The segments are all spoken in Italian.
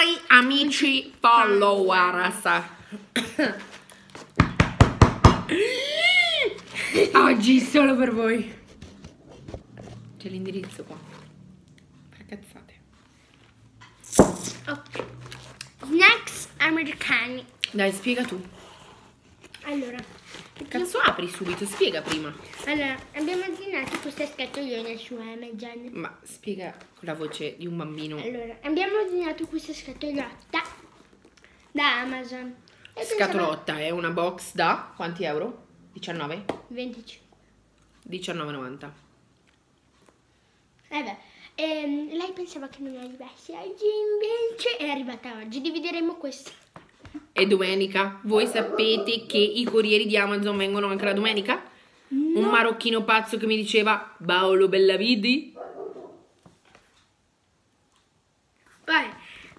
Cari amici followers, oggi solo per voi. C'è l'indirizzo qua. Fa cazzate. Ok. Snacks americani. Dai, spiega tu. Allora, Cazzo apri subito, spiega prima. allora, abbiamo ordinato queste scatolone su Amazon. Ma spiega con la voce di un bambino. Allora, abbiamo ordinato questa scatolotta da Amazon. E Scatolotta è una box da quanti euro? 19? pensavo- 25. 19,90. Eh beh, ehm, lei pensava che non arrivasse oggi, invece è arrivata oggi. Divideremo questo. E domenica? Voi sapete che i corrieri di Amazon vengono anche la domenica? Un marocchino pazzo che mi diceva Paolo Bellavidi? Vai,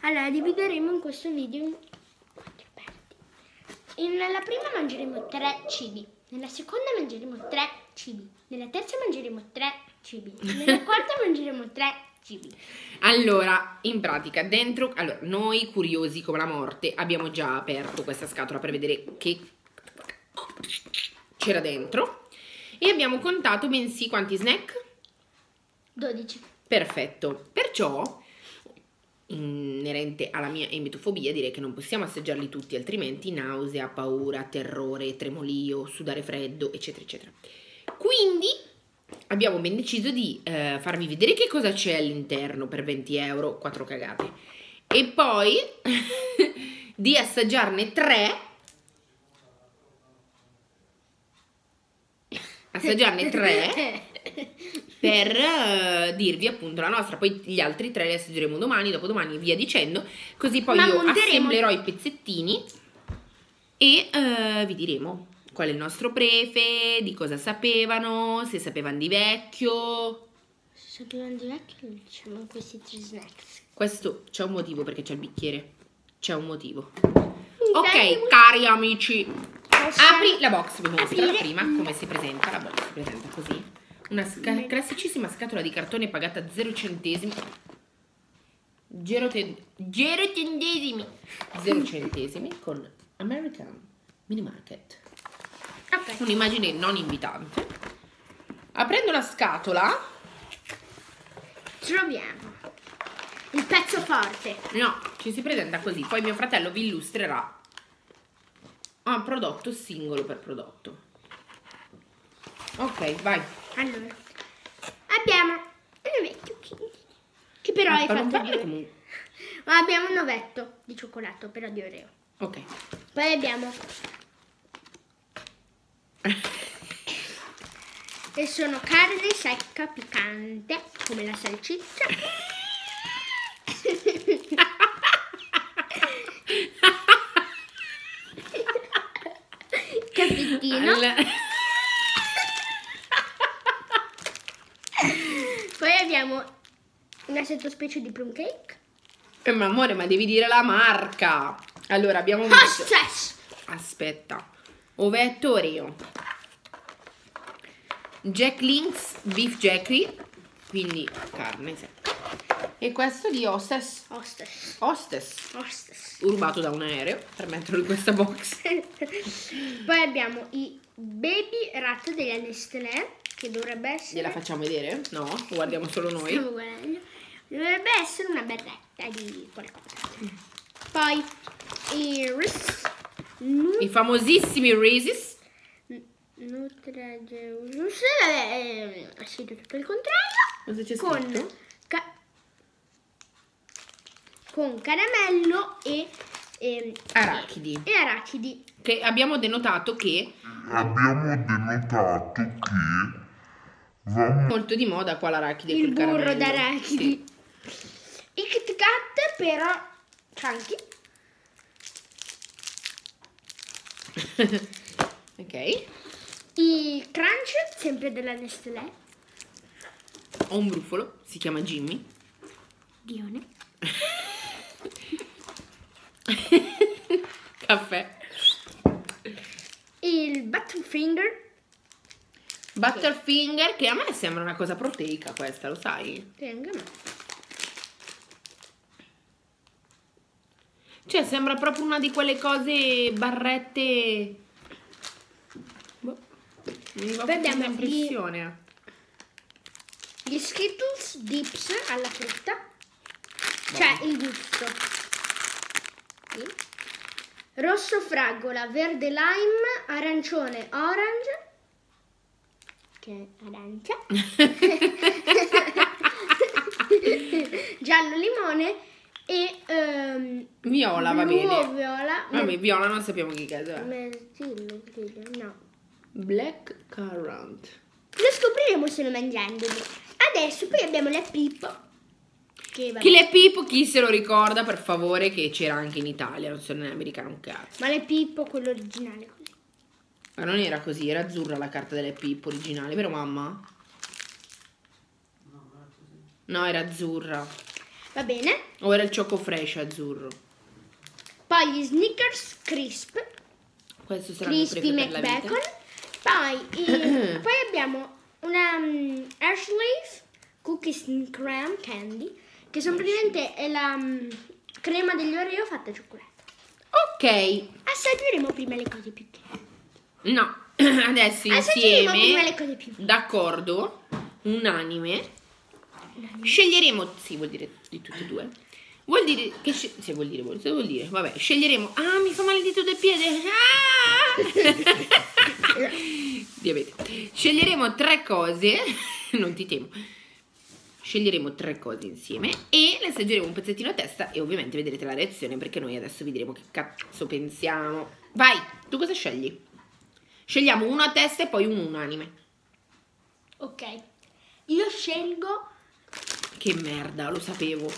allora divideremo in questo video in quattro parti. Nella prima mangeremo tre cibi, nella seconda mangeremo tre cibi, nella terza mangeremo tre cibi, nella quarta mangeremo tre cibi. Allora, in pratica, dentro... Allora, noi curiosi come la morte abbiamo già aperto questa scatola per vedere che c'era dentro e abbiamo contato bensì quanti snack 12. Perfetto, perciò inerente alla mia emetofobia direi che non possiamo assaggiarli tutti altrimenti nausea, paura, terrore, tremolio, sudare freddo eccetera eccetera quindi abbiamo ben deciso di eh, farvi vedere che cosa c'è all'interno per 20 euro, 4 cagate e poi di assaggiarne 3 assaggiarne 3 per eh, dirvi appunto la nostra. Poi gli altri tre li assaggeremo domani, dopodomani e via dicendo. Così poi Ma io monteremo- assemblerò i pezzettini e eh, vi diremo qual è il nostro prefe, di cosa sapevano, se sapevano di vecchio. Se sapevano di vecchio non diciamo questi tre snacks. Questo c'è un motivo perché c'è il bicchiere. C'è un motivo. Dai, Ok, cari amici. Apri la box, vi mostro prima come si presenta. La box si presenta così. Una sca- classicissima scatola di cartone pagata 0 centesimi. Zero, ten- zero centesimi. 0 centesimi con American Mini Market. Ok. Un'immagine non invitante. Aprendo la scatola, Troviamo il pezzo forte. no, ci si presenta così. Poi mio fratello vi illustrerà un prodotto singolo per prodotto. Ok, vai. Allora, abbiamo un ovetto che, che però Ma fatto di. Ma abbiamo un ovetto di cioccolato, però di Oreo. Ok. Poi abbiamo e sono carne secca piccante, come la salsiccia. Cappettino. Al- Poi abbiamo una sottospecie di plum cake. Eh, ma amore, ma devi dire la marca. Allora, abbiamo visto... Hostess! Aspetta. Ovetto Oreo. Jack Links Beef Jackery. Quindi carne secca. E questo di Hostess. Hostess. Hostess. Hostess. Rubato da un aereo per metterlo in questa box. Poi abbiamo i baby rat della Nestlé, che dovrebbe essere... Gliela facciamo vedere? No, guardiamo solo noi. Guardando. Dovrebbe essere una berretta di qualcosa. Poi i Ritz Nu- I famosissimi Reese's. Nutrageus, è scritto tutto il contrario. Cosa c'è Con, ca- con caramello e, e, Arachidi. e arachidi. Che abbiamo denotato che abbiamo denotato che molto di moda qua l'arachide il burro caramello. d'arachidi. I Kit Kat però chunky. Sì. ok. I Crunch, sempre della Nestlé. Ho un brufolo, si chiama Jimmy. Dione. Caffè. Il Butterfinger. Butterfinger, che a me sembra una cosa proteica questa, lo sai? Che anche a me. Cioè, sembra proprio una di quelle cose barrette. Boh. Mi fa questa impressione. Gli Skittles Dips alla frutta. Cioè il gusto. Sì. Rosso fragola, verde lime, arancione orange. Che è arancia. Giallo limone e ehm, Viola, va bene. viola. Vabbè, viola non sappiamo che caso è. Mirtillo, credo, no. Black currant. Lo scopriremo solo mangiandolo. Adesso poi abbiamo la Pippo. Che le Pippo, chi se lo ricorda, per favore, che c'era anche in Italia, non so in America un cazzo. Ma le Pippo, quello originale così. Ma non era così, era azzurra la carta delle Pippo originale, vero mamma? No, era azzurra. Va bene. O era il Choco Fresh azzurro. Poi gli Snickers Crisp, Questo saranno Crispy. McBacon. Poi, i- poi abbiamo una um, Ashley's Cookies and Cream Candy, che sono praticamente è la mm, crema degli Oreo fatta a cioccolato. Ok, Assaggeremo prima le cose più grandi. no, adesso Assaggeremo prima insieme, le cose più d'accordo, unanime, sceglieremo, sì vuol dire di tutti e due, vuol dire che, sì vuol dire, vuol, se vuol dire, vabbè, sceglieremo, ah mi fa male il dito del piede, ah! diabete, sceglieremo tre cose, non ti temo, sceglieremo tre cose insieme e le assaggeremo un pezzettino a testa e ovviamente vedrete la reazione perché noi adesso vi diremo che cazzo pensiamo. Vai, tu cosa scegli? Scegliamo uno a testa e poi un unanime. Ok. Io scelgo Che merda, lo sapevo.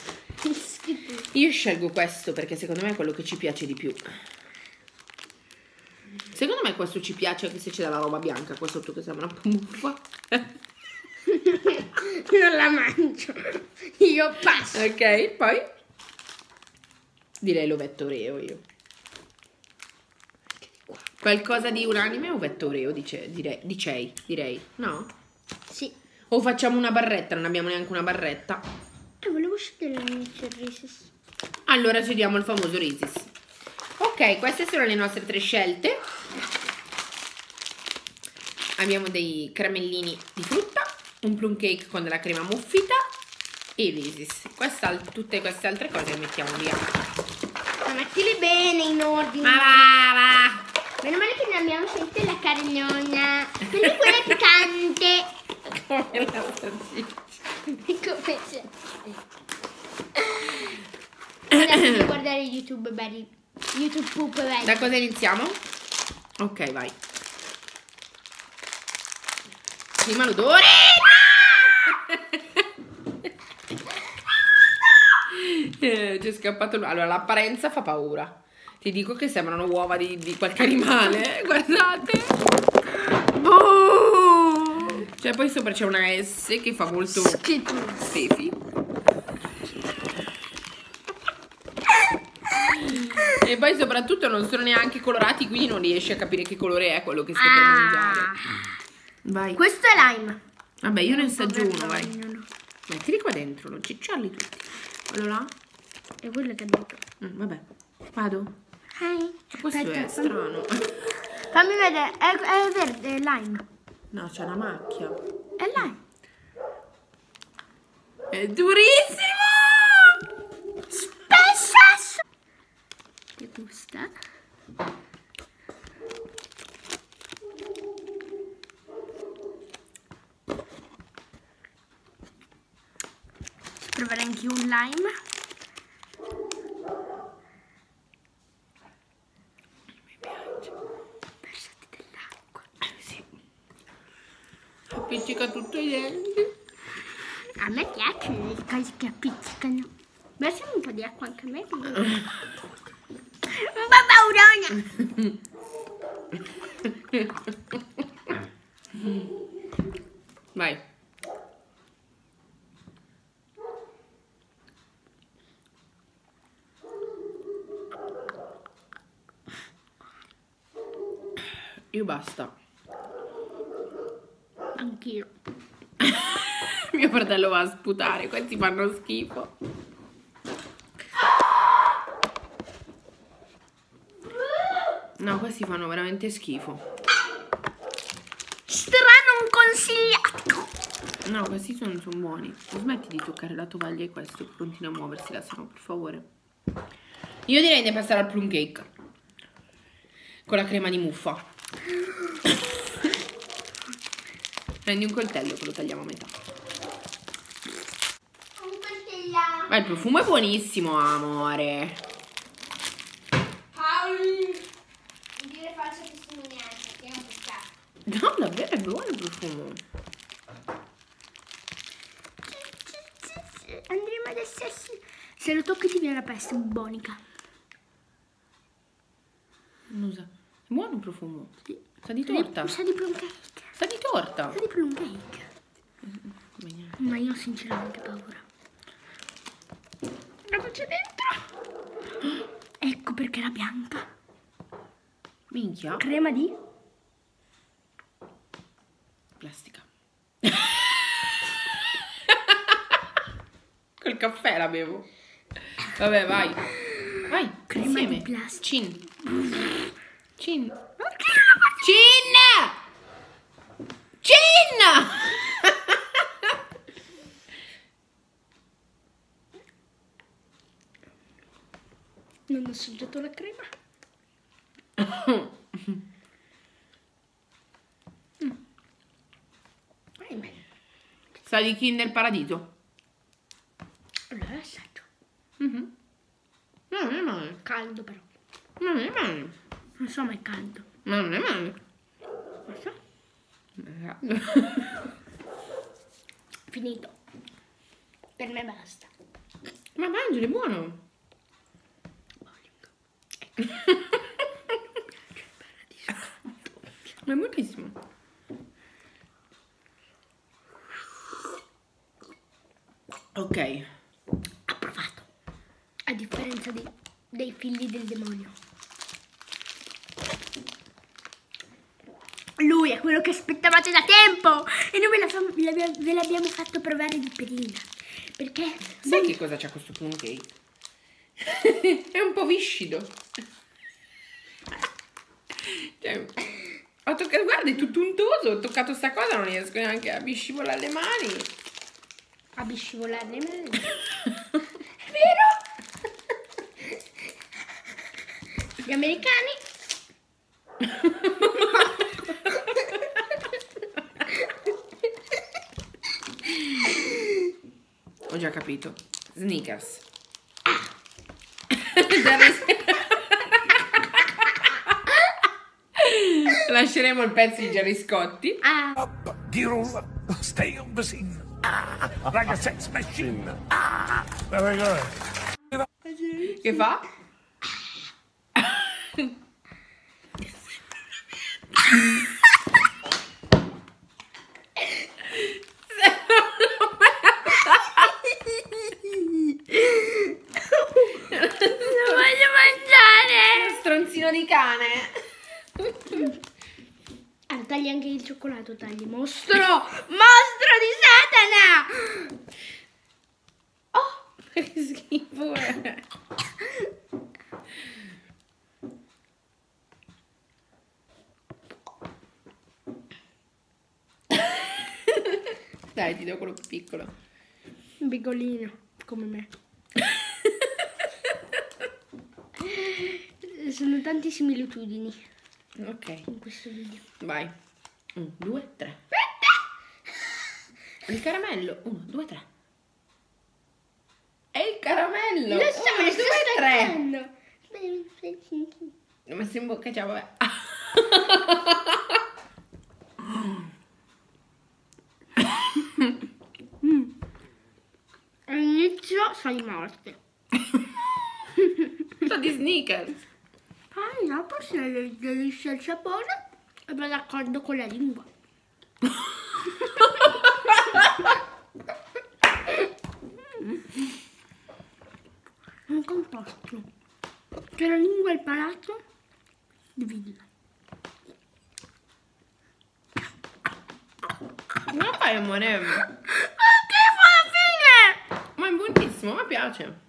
Io scelgo questo perché secondo me è quello che ci piace di più. Secondo me questo ci piace anche se c'è della roba bianca qua sotto che sembra un po' muffa. non la mangio. Io passo. ok, poi direi l'ovetto Oreo io. Qualcosa di unanime o ovetto Oreo dice, direi, dicei, direi, no? O facciamo una barretta, non abbiamo neanche una barretta. Eh, volevo scegliere l'inizio Reese's. Allora ci diamo il famoso Reese's. Ok, queste sono le nostre tre scelte. Abbiamo dei caramellini di frutta, un plum cake con della crema muffita e il. Questa- tutte queste altre cose le mettiamo via. Ma mettili bene in ordine. Ma va, va. Meno male che ne abbiamo scelto la carnona. Perché quella è piccante. Come la salsiccia. Come c'è? Guardare YouTube belli. YouTube poop belli. Da cosa iniziamo? Ok, vai. Prima l'odore. Eh, Ci è scappato. Allora, l'apparenza fa paura. Ti dico che sembrano uova di, di qualche animale. eh, Guardate. Cioè, poi sopra c'è una S che fa molto Skittles. Stefi. E poi soprattutto non sono neanche colorati, quindi non riesci a capire che colore è quello che stai per mangiare. Ah. Vai. Questo è lime. Vabbè, io ne assaggio uno, vai. Mettili qua dentro, non cicciarli tutti. Quello là? È quello che ha detto. Mm, vabbè. Vado. Ehi, Questo aspetta, è strano. Fammi vedere. È, è verde, è lime. No, c'è una macchia. È lime. È durissimo! Spessa. Che gusta? Proverei anche un lime. Mi piace. Versati dell'acqua. Eh, sì. Appiccica tutto i denti. A me piacciono le cose che appiccicano. Versami un po' di acqua anche a me. Un po' paurona. Vai. Io basta. Anch'io. Mio fratello va a sputare, questi fanno schifo. No, questi fanno veramente schifo. Strano un consigliato. No, questi sono, sono buoni. Smetti di toccare la tovaglia e questo continua a muoversi là, se no, per favore. Io direi di passare al plum cake. Con la crema di muffa. Prendi un coltello che lo tagliamo a metà. Un coltellato. Ma il profumo è buonissimo, amore. Paul. Dire falsa testimonianza, che è un peccato. No, davvero è buono il profumo. Andremo adesso a... Se lo tocchi ti viene la peste bubonica. È buono il profumo. Sa di torta. Sa di plum cake. Sa di torta. Sa di plum cake. Ma io ho sinceramente paura. Faccio dentro. Ecco perché era bianca. Minchia. Crema di... Plastica. Col caffè la bevo. Vabbè, vai. Vai, Crema insieme. di plastica. Cin. Cin. Cin! Cin! Non ho assaggiato la crema. Ahimè. Sa di Kinder Paradiso. Allora assaggio. Mhm. Non è male. Caldo però. Non è male. Non so ma è caldo. Ma non è male. Non so. Finito. Per me basta. Ma mangiali, è buono. Ma è buonissimo. Ok. Approvato. A differenza di- dei figli del demonio. Lui è quello che aspettavate da tempo e noi ve, l'abbiamo fatto provare di prima. Perché Sai che cosa c'ha questo plum cake? è un po' viscido. Cioè, ho toccato, guarda, è tutto untoso. Ho toccato sta cosa, non riesco neanche a biscivolare le mani. a biscivolare le mani. È vero? Gli americani Ho già capito. Sneakers. Lasceremo il pezzo di Gerry Scotti. Ah, Gills, stay on the scene. Ah, like a sex machine. Ah, very good. Che fa? Lo voglio mangiare! Stronzino di cane. Ah, tagli anche il cioccolato, tagli. Mostro di Satana! Oh, che schifo è. Dai, ti do quello più piccolo. Un piccolino, come me. Sono tante similitudini Ok, in questo video. vai. Un, due, tre. Il caramello. Uno, due, tre. È il caramello. Lo so, Uno, sto due, tre. staccando. L'ho messo in bocca, ciao, vabbè. All'inizio sa di morte. Sto di sneakers. Poi dopo si alleggerisce il sapore e va d'accordo con la lingua. Un composto. C'è la lingua e il palato. Dividila. Non fai amore. Ma che fa la fine? Ma è buonissimo, mi piace.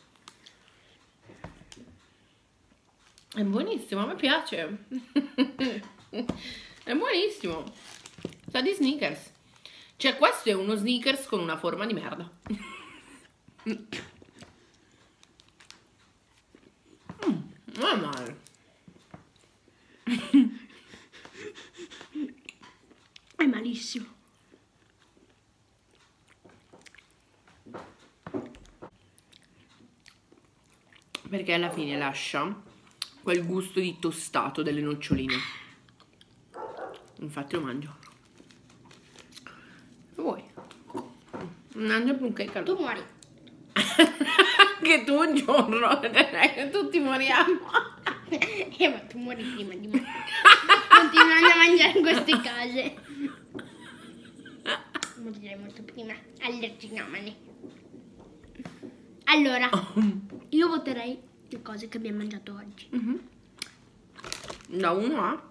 È buonissimo, me piace. è buonissimo. Sa di sneakers. Cioè, questo è uno sneakers con una forma di merda. Mm, non è male. È malissimo. Perché alla fine lascia quel gusto di tostato delle noccioline. Infatti lo mangio. Vuoi? Mangio più che Tu caldo. muori. Anche tu un giorno, tutti moriamo. Eh, ma tu muori prima di me. Continuando a mangiare in queste cose. Morirei molto prima. Allerginomani. Allora, io voterei le cose che abbiamo mangiato oggi. Da 1 a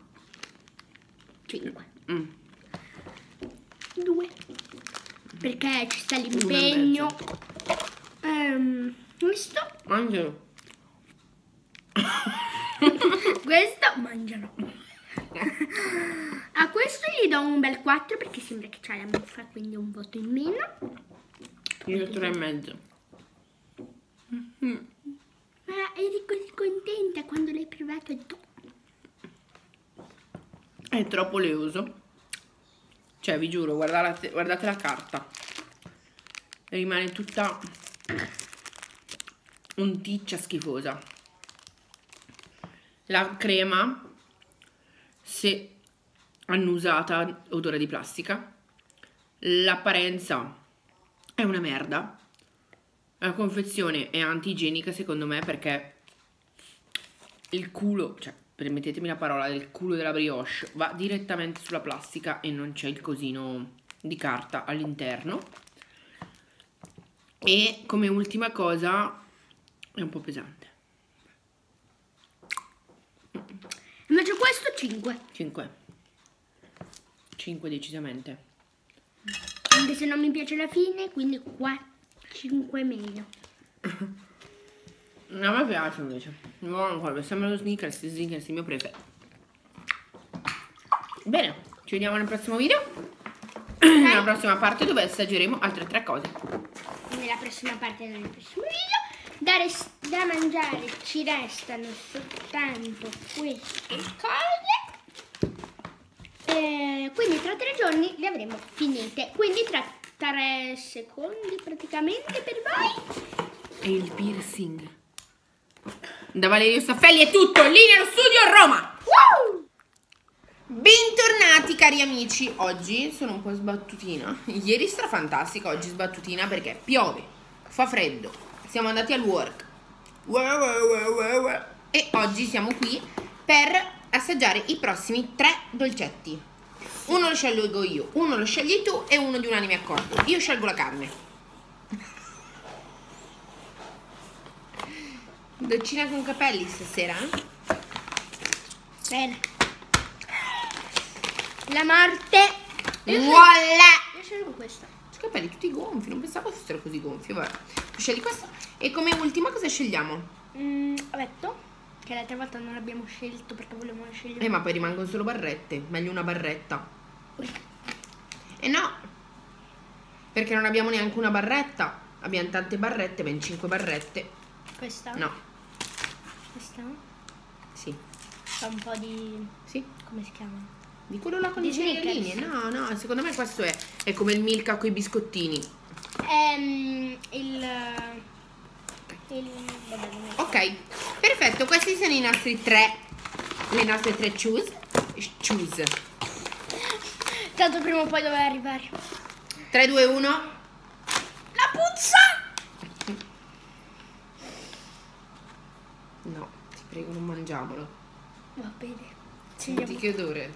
5. mm. 2. Perché ci sta l'impegno. Ehm, questo, Mangialo. questo, mangialo. A questo gli do un bel 4 perché sembra che c'ha la muffa, quindi un voto in meno. Io 3 e mezzo. Ma eri così contenta quando l'hai provato tu. È troppo oleoso. Cioè, vi giuro, guardate, guardate la carta. Rimane tutta unticcia schifosa. La crema, se annusata, odore di plastica. L'apparenza è una merda. La confezione è antigienica secondo me perché il culo, cioè permettetemi la parola, del culo della brioche va direttamente sulla plastica e non c'è il cosino di carta all'interno. E come ultima cosa è un po' pesante. Invece questo 5. 5. 5 decisamente. Anche se non mi piace la fine, quindi qua 5 meglio. A me piace invece. Buono quello, sembra lo sneakers, il sneakers è il mio prefe. Bene, ci vediamo nel prossimo video. Nella prossima parte dove assaggeremo altre tre cose. Nella prossima parte del prossimo video. Da, da mangiare ci restano soltanto queste cose. Eh, quindi tra tre giorni le avremo finite. Quindi tra tre secondi praticamente per voi. E il piercing. Da Valerio Staffelli è tutto, lì nello studio a Roma. Woo! Bentornati cari amici, oggi sono un po' sbattutina. Ieri strafantastica, oggi sbattutina perché piove, fa freddo, siamo andati al work. E oggi siamo qui per assaggiare i prossimi tre dolcetti. Uno lo scelgo io, uno lo scegli tu e uno di unanime accordo. Io scelgo la carne. Dolcina con capelli stasera? Bene. La morte. Io Voilà! Io scelgo questa. I capelli tutti gonfi, non pensavo fossero così gonfi. Vabbè, scegli questo. E come ultima cosa scegliamo? Mm, ho detto che l'altra volta non l'abbiamo scelto perché volevamo scegliere. Eh, ma poi rimangono solo barrette. Meglio una barretta. E no, perché non abbiamo neanche una barretta. Abbiamo tante barrette, ben 5 barrette. Questa? No, Questa? sì, Fa un po' di. sì. come si chiama? Di quello là con Di i cerealini. No, no, secondo me questo è, è come il Milka con i biscottini. Ehm, il. Il. Vabbè, non è- Ok, perfetto. Questi sono i nostri tre, le nostre tre choose. Choose. Tanto prima o poi doveva arrivare. 3, 2, 1. La puzza! No, ti prego, non mangiamolo. Va bene. Senti che odore.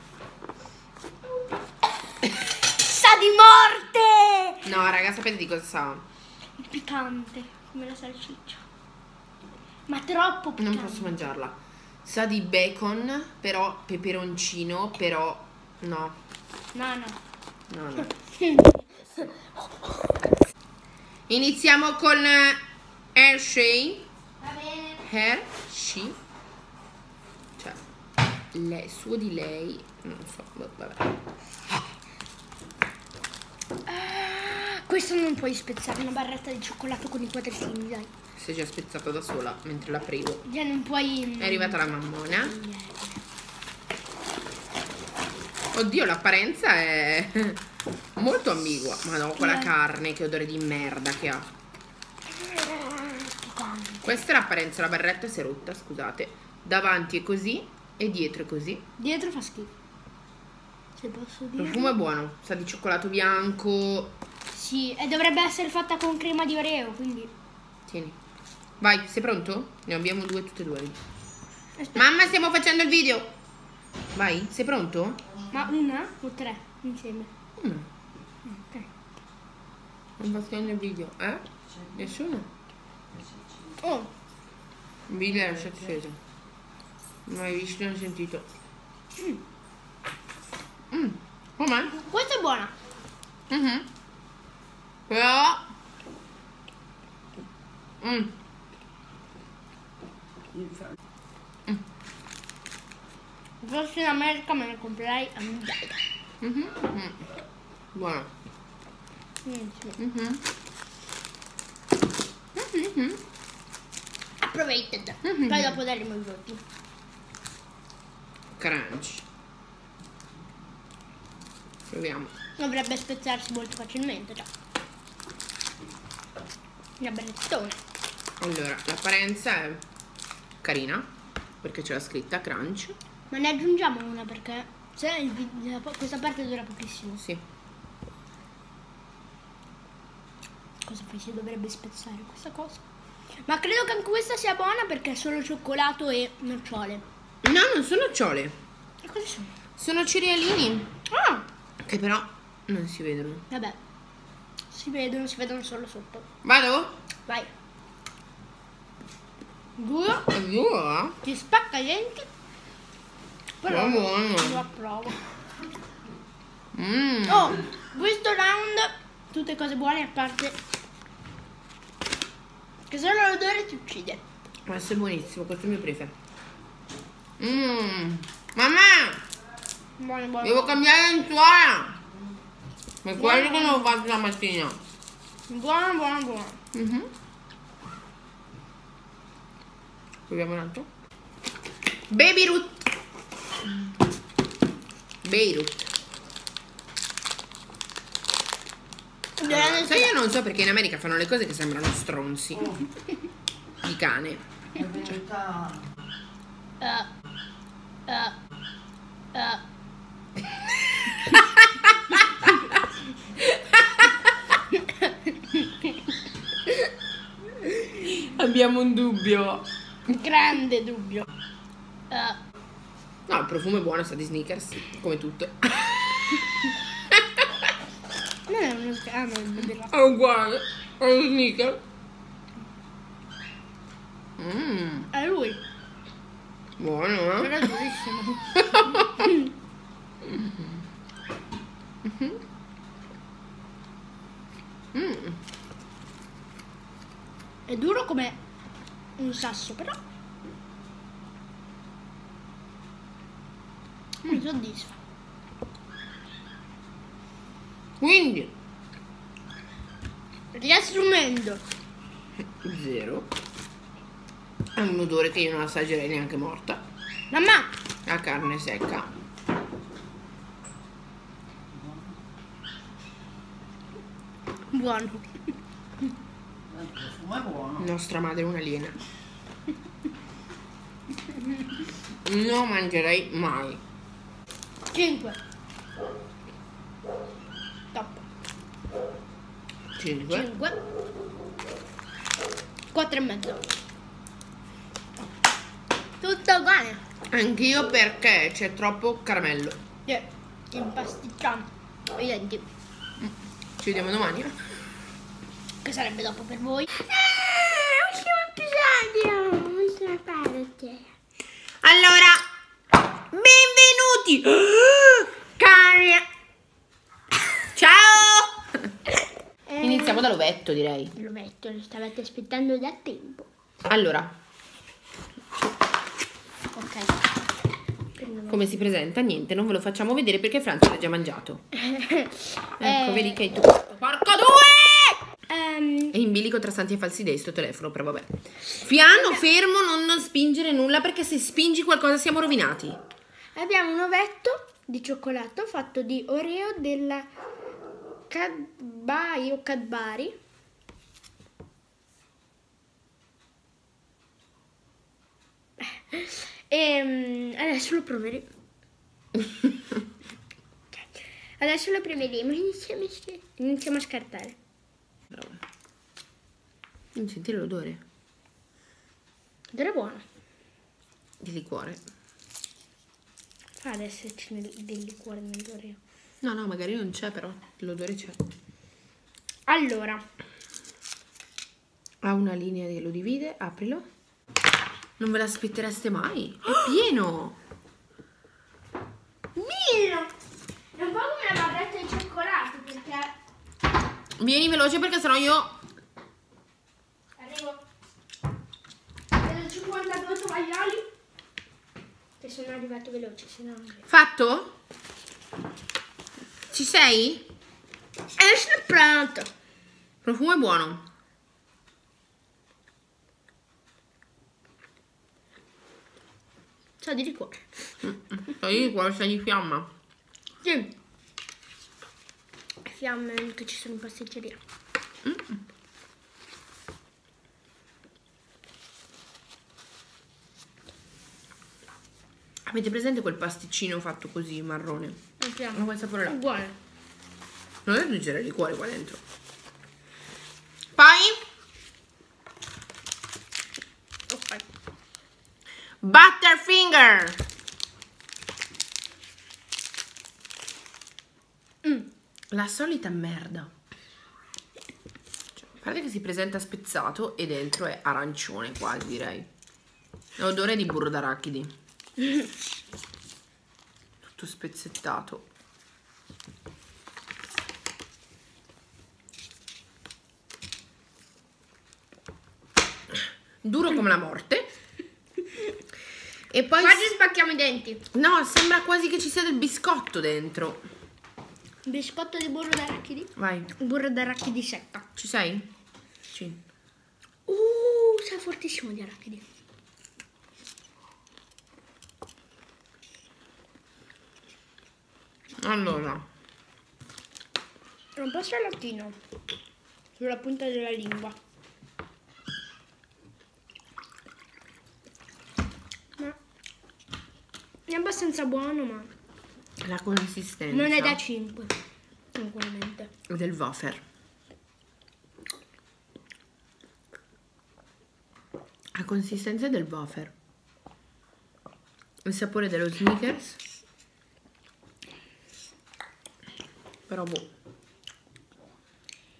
Sa di morte! No, raga, sapete di cosa sa? Il piccante, come la salsiccia. Ma troppo piccante. Non posso mangiarla. Sa di bacon, però peperoncino, però no, No, no. no, no. Iniziamo con eh, Hershey. Va bene. Hershey. Cioè, lei, suo di lei, non so, vabbè. Questo non puoi spezzare una barretta di cioccolato con i quadratini, dai. Si è già spezzata da sola mentre l'aprivo. Già non puoi... È arrivata la mammona. Oddio, l'apparenza è molto ambigua. Ma no, quella carne, che odore di merda che ha. Questa è l'apparenza, la barretta si è rotta, scusate. Davanti è così e dietro è così. Dietro fa schifo. Se posso Il dire. profumo è buono, sa di cioccolato bianco. Sì, e dovrebbe essere fatta con crema di Oreo, quindi... Tieni. Vai, sei pronto? Ne abbiamo due tutte e due. Aspetta. Mamma, stiamo facendo il video. Vai, sei pronto? Ma una o tre insieme? Uno. Ok. Non facendo il video, eh? Nessuno? Oh, Il video è acceso. Non hai visto né sentito. Mm. Com'è? questa è buona. Mhm. Però... Mm. Forse in America me ne comprerei a migliaia. Mhm. Mm. Buono. Mm, sì. Mhm. Approvated. Mhm. Poi dopo daremo i voti. Crunch. Proviamo. Dovrebbe spezzarsi molto facilmente, già. Una berrettone. Allora, l'apparenza è carina, perché c'è la scritta crunch. Ma ne aggiungiamo una perché se vi- questa parte dura pochissimo. Sì. Cosa fai? Si dovrebbe spezzare questa cosa. Ma credo che anche questa sia buona perché è solo cioccolato e nocciole. No, non sono nocciole. E cosa sono? Sono cerealini, Ah! che però non si vedono. Vabbè. Si vedono, si vedono solo sotto. Vado? Vai. Duro, È duro, eh? ti spacca i denti. Però buono. lo approvo. Mm. Oh, questo round, tutte cose buone a parte che solo l'odore ti uccide. Questo è buonissimo, questo è il mio prefe. Mm. Mamma, Buono, buono. devo cambiare lenzuola. Ma quello che non ho fatto la mattina. Buono, buono, buono. Mhm. Proviamo un altro. Baby root. Beirut. Odore Sai, io non so perché in America fanno le cose che sembrano stronzi. Di cane. È venuta Eh, eh, eh. Abbiamo un dubbio. grande dubbio. Eh, No, il profumo è buono, sa di sneakers, come tutto. non è uno scherzo, ah, no, rock. È uguale. È uno sneaker. Mmm, È lui, buono, eh? però è durissimo. Mm. È duro come un sasso, però mi soddisfa. Quindi, Riassumendo, zero. È un odore che io non assaggerei neanche morta. mamma, La carne secca. buono. Il profumo è buono. Nostra madre è un'aliena. Non mangerei mai. 5. Top. 5. 5. 4 e mezzo. Tutto uguale. Anch'io perché c'è troppo caramello. Yeah. Impasticciamo i denti. Ci vediamo domani. Eh? Che sarebbe dopo per voi. ultimo episodio, ultima parte. Allora, benvenuti, cari. Ciao. Iniziamo dall'ovetto, direi. Lo metto, lo stavate aspettando da tempo. Allora, Ok. Come si presenta? Niente, non ve lo facciamo vedere perché Franz l'ha già mangiato. Ecco, Eh. vedi che hai tu. Porco due! Ehm, E in bilico tra santi e falsi dei sto telefono, però vabbè. Piano, fermo, non, non spingere nulla perché se spingi qualcosa siamo rovinati. abbiamo un ovetto di cioccolato fatto di Oreo della Cadbury o Cadbury. E mm, adesso lo proveremo. Adesso lo proveremo. Iniziamo, iniziamo a scartare. Brava. Non sentire l'odore era buono. di liquore. Fa ad esserci nel- del liquore nell'Oreo. No, no, magari non c'è però, l'odore c'è. Allora, Ha una linea che lo divide, aprilo. Non ve l'aspettereste mai? È pieno! Milo! È un po' come la barretta di cioccolato perché Vieni veloce perché sennò io... vedo 52 tovaglioli che sono arrivato veloce, se no. Fatto? Ci sei? È pronto. Profumo è buono. So di liquore. Poi il cuore sta di fiamma. Sì. Fiamme che ci sono in pasticceria. Avete presente quel pasticcino fatto così, marrone? Fiamme. Ma quel sapore là. Uguale. Non è aggiungere il liquore qua dentro. Poi Ok. Butterfinger. Mm. La solita merda. Cioè, a parte che si presenta spezzato e dentro è arancione quasi direi. L'odore di burro d'arachidi. Tutto spezzettato. Duro come la morte. E poi... Quasi spacchiamo i denti. No, sembra quasi che ci sia del biscotto dentro. Biscotto di burro d'arachidi. Vai, Burro d'arachidi secca. ci sei? Sì. Uh, sa fortissimo di arachidi. Allora, un po' salatino. Sulla punta della lingua. Ma è abbastanza buono, ma la consistenza non è da 5. Sicuramente. del wafer. La consistenza del wafer. Il sapore dello Snickers. Però boh.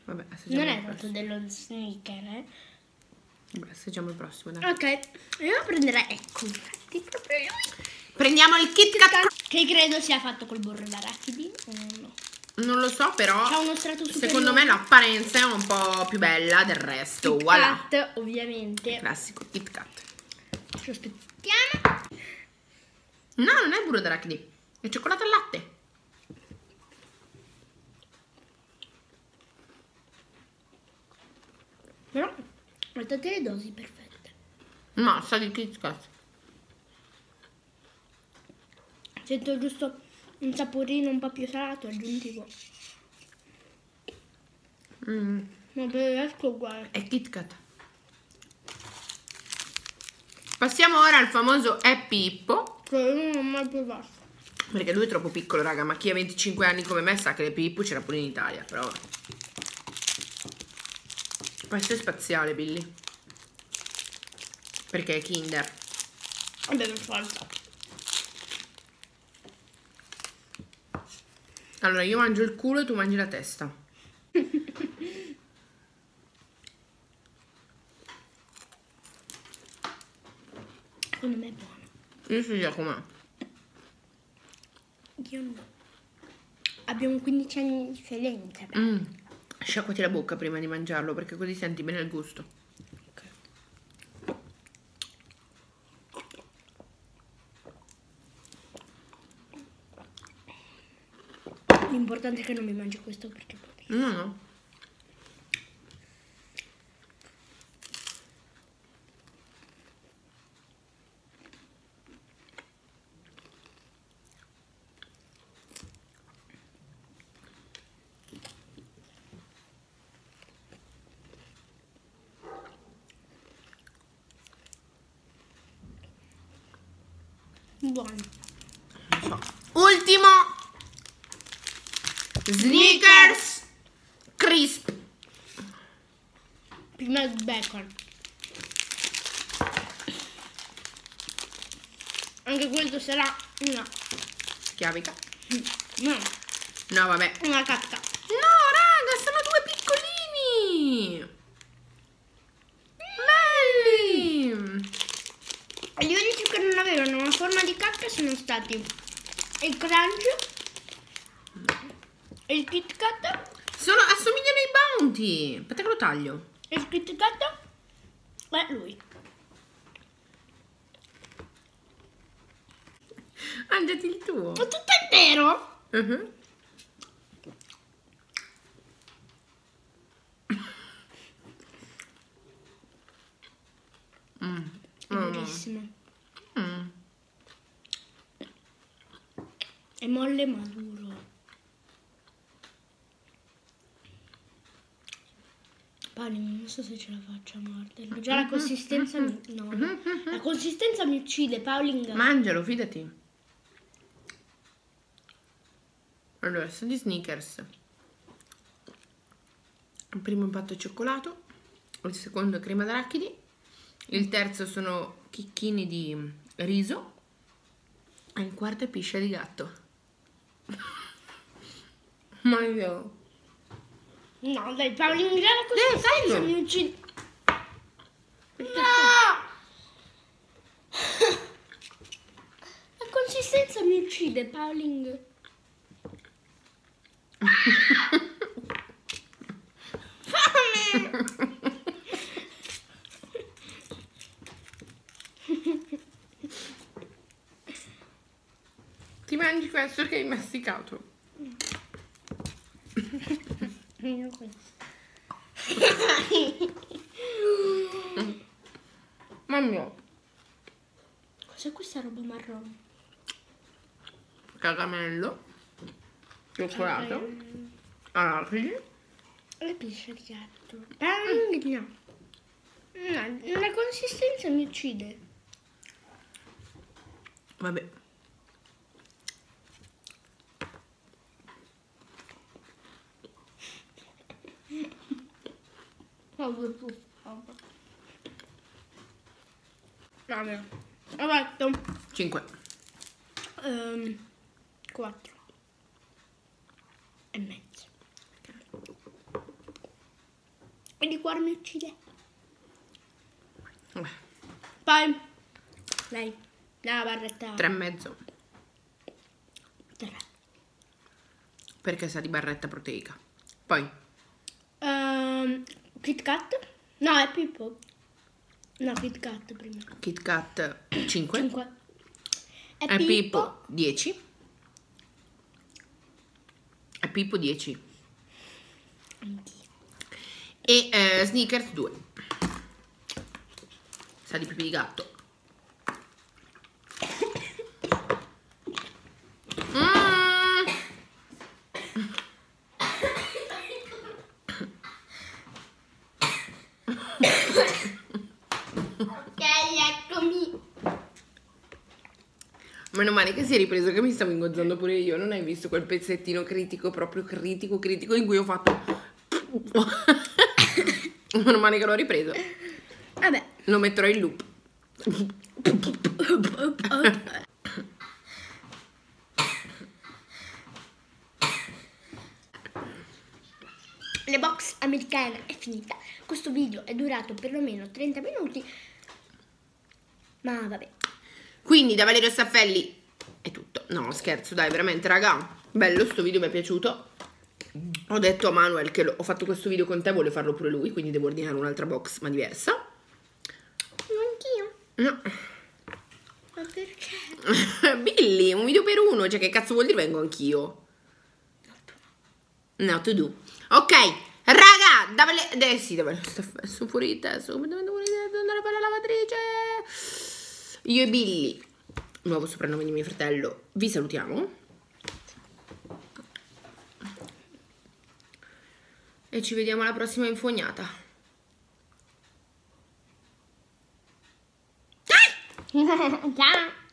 Vabbè, Non il è tanto dello sneaker, eh. Vabbè, assaggiamo il prossimo, dai. Ok, io prenderei, ecco, infatti, proprio lui. Prendiamo il Kit Kat. Che credo sia fatto col burro d'arachidi. o no? Non lo so, però secondo me l'apparenza è un po' più bella del resto. Kit Voilà. Kat, ovviamente. Classico Kit Kat. Ci aspettiamo. No, non è burro d'arachidi. È cioccolato al latte. Però, guardate le dosi perfette. No, sa di Kit Kat. Sento giusto un saporino un po' più salato aggiuntivo. Mm, Ma per il resto è uguale. è Kit Kat. Passiamo ora al famoso Happy Hippo. Che io non ho mai provato. Perché lui è troppo piccolo, raga. Ma chi ha 25 anni come me sa che l'Happy Hippo c'era pure in Italia. Però. Questo è spaziale, Billy. Perché è Kinder. Vabbè, per forza. Allora, io mangio il culo e tu mangi la testa. Secondo me è buono. Io so già com'è. Io no. Abbiamo 15 anni di differenza. Mm. Sciacquati la bocca prima di mangiarlo perché così senti bene il gusto. L'importante è che non mi mangi questo perché... No, no, no. Buono. Non so. Ultimo. Snickers crisp. Prima il bacon. Anche questo sarà una... Chiavica. No, No, vabbè. una cacca. No, raga, sono due piccolini. Belli. Gli unici che non avevano una forma di cacca sono stati il crunch, il Kit Kat, Sono, assomigliano ai Bounty. Aspetta che lo taglio. il Kit Kat e lui. Mangiati il tuo. È tutto intero? Mhm. Mm. È buonissimo. Mm. È molle ma duro. Pani, non so se ce la faccio a morderlo. Già la consistenza mi... No. La consistenza mi uccide, Pauling. Mangialo, fidati. Allora, sono di sneakers. Il primo impatto è cioccolato, il secondo è crema d'arachidi, il terzo sono chicchini di riso e il quarto è piscia di gatto. Ma io... No, dai, Pauling, già la consistenza taglio. mi uccide. No! La consistenza mi uccide, Pauling. Fame! Ti questo che hai masticato. Questo. Mamma, Cos'è questa roba marrone? caramello, cioccolato, arachidi. Le pisce di gatto. Pauling, no. No, la consistenza mi uccide. Vabbè. Vabbè. Ho fatto 5. ehm, 4 e mezzo. E di cuore mi uccide. Vabbè. Poi lei, la barretta 3 e mezzo. 3. Perché sa di barretta proteica. Poi, Ehm, Kit Kat? No, è Pippo. No, Kit Kat prima. Kit Kat 5. 5. È, E Pippo. Pippo 10. E Pippo 10. E eh, Snickers 2. Sa di pipì di gatto. Mm. Ok, eccomi. Meno male che si è ripreso che mi stavo ingozzando pure io. Non hai visto quel pezzettino critico, proprio critico, critico, in cui ho fatto... Meno male che l'ho ripreso. Vabbè. Lo metterò in loop. La box americana è finita. Questo video è durato perlomeno 30 minuti. Ma vabbè. Quindi da Valerio Staffelli è tutto. No, scherzo, dai, veramente, raga. Bello, sto video mi è piaciuto. Ho detto a Manuel che ho fatto questo video con te, vuole farlo pure lui, quindi devo ordinare un'altra box, ma diversa. Anch'io. No. Ma perché? Billy, un video per uno, cioè che cazzo vuol dire vengo anch'io? No, to do. Ok, raga, le... Eh sì, le... Sto, sono fuori di testa, come devo andare per la lavatrice. Io e Billy, nuovo soprannome di mio fratello, vi salutiamo. E ci vediamo alla prossima infognata. Ciao.